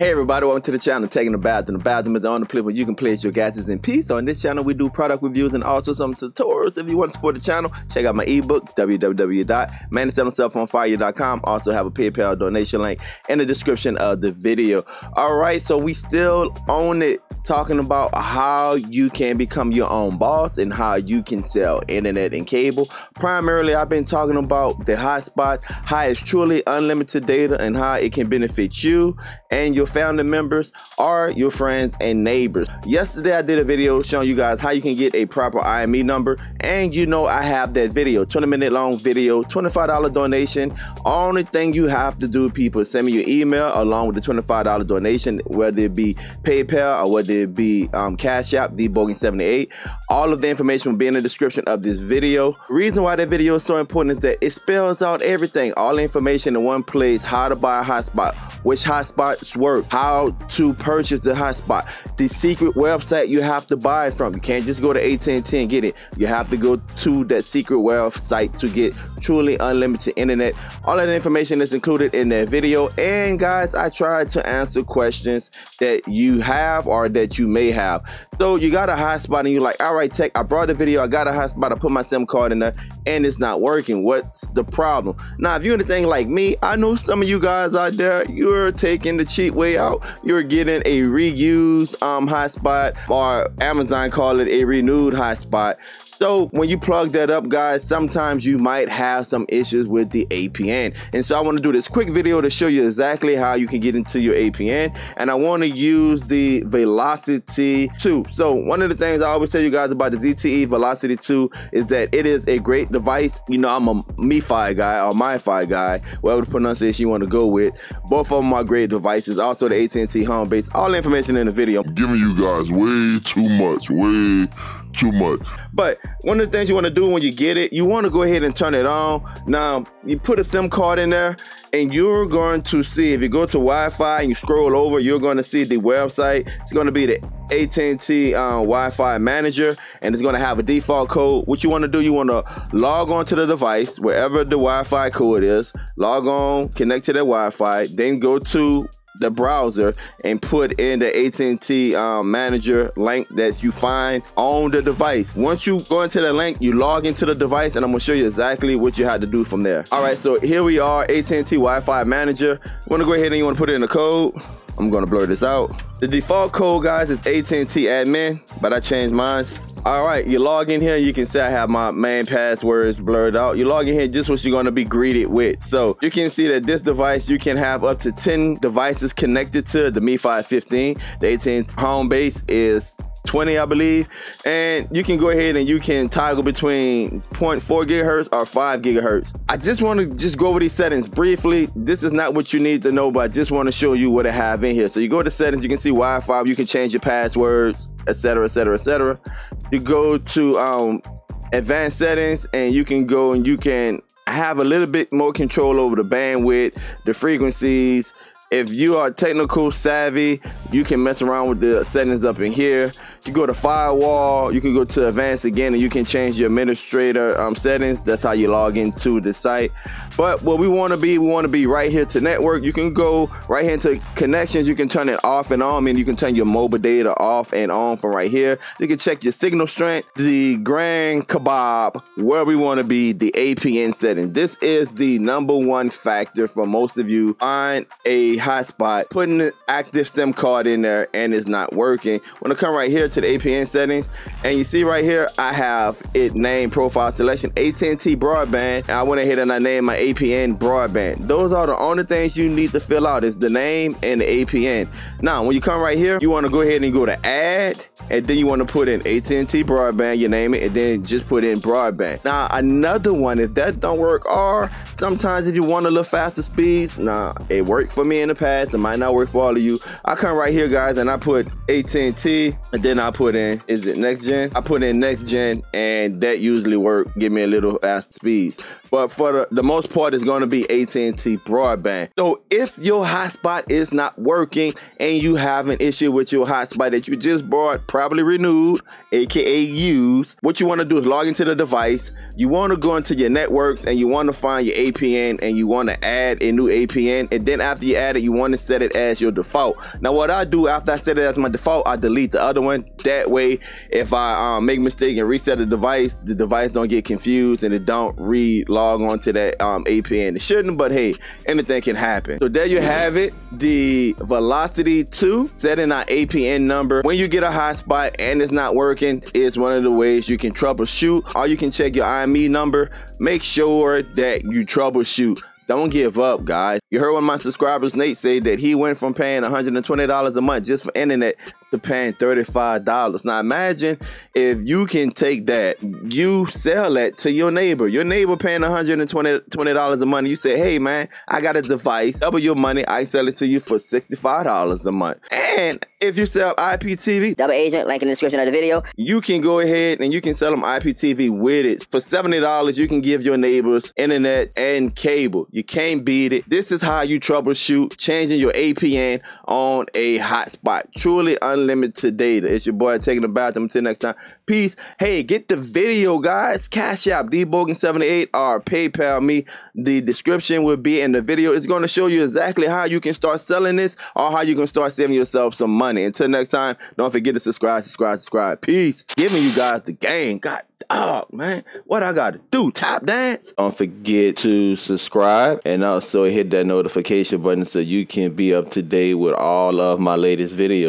Hey everybody, welcome to the channel Tech in the Bathroom. The bathroom is the only place where you can place your gadgets in peace. On this channel, we do product reviews and also some tutorials. If you want to support the channel, check out my ebook, www.managselling.fire.com. Also have a PayPal donation link in the description of the video. All right, so we still own it talking about how you can become your own boss and how you can sell internet and cable. Primarily, I've been talking about the hotspots, how it's truly unlimited data and how it can benefit you and your family members or your friends and neighbors. Yesterday, I did a video showing you guys how you can get a proper IME number and you know I have that video, 20 minute long video, $25 donation. Only thing you have to do, people, send me your email along with the $25 donation, whether it be PayPal or whether be um, Cash App, dbogen78. All of the information will be in the description of this video. Reason why that video is so important is that it spells out everything, all the information in one place, how to buy a hotspot, which hotspots work, how to purchase the hotspot, the secret website you have to buy from. You can't just go to AT&T and get it. You have to go to that secret website to get truly unlimited internet. All of the information is included in that video. And guys, I tried to answer questions that you have or that that you may have. So you got a hotspot and you're like, all right, tech, I brought the video, I got a hotspot, I put my SIM card in there and it's not working. What's the problem? Now, if you're anything like me, I know some of you guys out there, you're taking the cheap way out. You're getting a reused um, hotspot or Amazon call it a renewed hotspot. So when you plug that up, guys, sometimes you might have some issues with the APN. And so I want to do this quick video to show you exactly how you can get into your APN. And I want to use the Velocity 2. So one of the things I always tell you guys about the ZTE Velocity 2 is that it is a great device. You know, I'm a MiFi guy or MiFi guy, whatever the pronunciation you want to go with. Both of them are great devices. Also the AT&T home base. All the information in the video. I'm giving you guys way too much, way too much. But one of the things you want to do when you get it, you want to go ahead and turn it on. Now, you put a SIM card in there and you're going to see, if you go to Wi-Fi and you scroll over, you're going to see the website. It's going to be the AT&T uh, Wi-Fi manager and it's going to have a default code. What you want to do, you want to log on to the device, wherever the Wi-Fi code is, log on, connect to the Wi-Fi, then go to the browser and put in the AT&T um, manager link that you find on the device. Once you go into the link, you log into the device and I'm gonna show you exactly what you had to do from there. All right, so here we are, AT&T Wi-Fi manager. Wanna go ahead and you wanna put in the code. I'm gonna blur this out. The default code, guys, is AT&T admin, but I changed mine. All right, you log in here, you can see I have my main passwords blurred out. You log in here, just what you're gonna be greeted with. So you can see that this device, you can have up to 10 devices connected to the Mi 515. The AT&T home base is 20 I believe. And you can go ahead and you can toggle between 0.4 gigahertz or 5 gigahertz. I just want to just go over these settings briefly. This is not what you need to know but I just want to show you what I have in here. So you go to settings you can see Wi-Fi you can change your passwords etc etc etc you go to um, advanced settings and you can go and you can have a little bit more control over the bandwidth the frequencies. If you are technical savvy, you can mess around with the settings up in here. You go to firewall, you can go to advanced again and you can change your administrator um, settings. That's how you log into the site. But what we want to be, we want to be right here to network. You can go right here into connections. You can turn it off and on. Mean, you can turn your mobile data off and on from right here. You can check your signal strength, the grand kebab, where we want to be, the APN setting. This is the number one factor for most of you on a hotspot, putting an active SIM card in there and it's not working. When I come right here to the APN settings and you see right here I have it named profile selection AT&T broadband I went ahead and I named my APN broadband. Those are the only things you need to fill out is the name and the APN now when you come right here you want to go ahead and go to add and then you want to put in AT&T broadband you name it and then just put in broadband. Now another one if that don't work or sometimes if you want a little faster speeds nah it worked for me in the past it might not work for all of you. I come right here guys and I put AT&T and then I put in, is it next gen? I put in next gen and that usually work, give me a little faster speeds. But for the, the most part, it's gonna be AT&T broadband. So if your hotspot is not working and you have an issue with your hotspot that you just bought, probably renewed, AKA used, what you wanna do is log into the device. You wanna go into your networks and you wanna find your APN and you wanna add a new APN. And then after you add it, you wanna set it as your default. Now what I do after I set it as my default, I delete the other one. That way, if I um, make a mistake and reset the device, the device don't get confused and it don't re-log on to that um, APN. It shouldn't, but hey, anything can happen. So there you have it, the Velocity 2, setting our APN number. When you get a hotspot and it's not working, is one of the ways you can troubleshoot or you can check your IME number. Make sure that you troubleshoot don't give up, guys. You heard one of my subscribers, Nate, say that he went from paying $120 a month just for internet to paying $35. Now imagine if you can take that, you sell that to your neighbor. Your neighbor paying $120 a month. You say, hey man, I got a device, double your money, I sell it to you for $65 a month. And if you sell IPTV, double agent, link in the description of the video. You can go ahead and you can sell them IPTV with it. For $70, you can give your neighbors internet and cable. You can't beat it. This is how you troubleshoot changing your APN on a hotspot. Truly unlimited data. It's your boy taking a bath. Until next time. Peace. Hey, get the video, guys. Cash App, dbogen78 or PayPal me. The description will be in the video. It's going to show you exactly how you can start selling this or how you can start saving yourself some money. Until next time, don't forget to subscribe, subscribe, subscribe. Peace. Giving you guys the game. God dog, man. What I gotta do? Tap dance? Don't forget to subscribe and also hit that notification button so you can be up to date with all of my latest videos.